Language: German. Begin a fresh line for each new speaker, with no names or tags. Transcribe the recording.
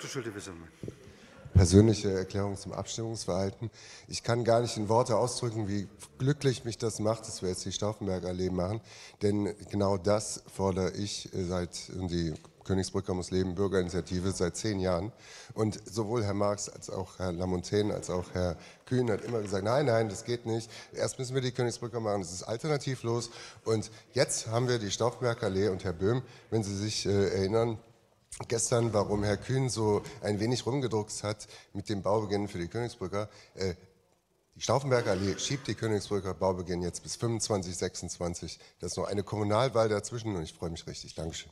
Dr. Schulte-Wissermann.
Persönliche Erklärung zum Abstimmungsverhalten. Ich kann gar nicht in Worte ausdrücken, wie glücklich mich das macht, dass wir jetzt die Stauffenberger Allee machen. Denn genau das fordere ich seit die Königsbrücker muss leben Bürgerinitiative seit zehn Jahren. Und sowohl Herr Marx als auch Herr Lamontaine als auch Herr Kühn hat immer gesagt, nein, nein, das geht nicht. Erst müssen wir die Königsbrücker machen, das ist alternativlos. Und jetzt haben wir die Stauffenberger Allee und Herr Böhm, wenn Sie sich äh, erinnern, gestern, warum Herr Kühn so ein wenig rumgedruckt hat mit dem Baubeginn für die Königsbrücker. Äh, die Stauffenberger Allee schiebt die Königsbrücker Baubeginn jetzt bis 25, 26. Da ist noch eine Kommunalwahl dazwischen und ich freue mich richtig. Dankeschön.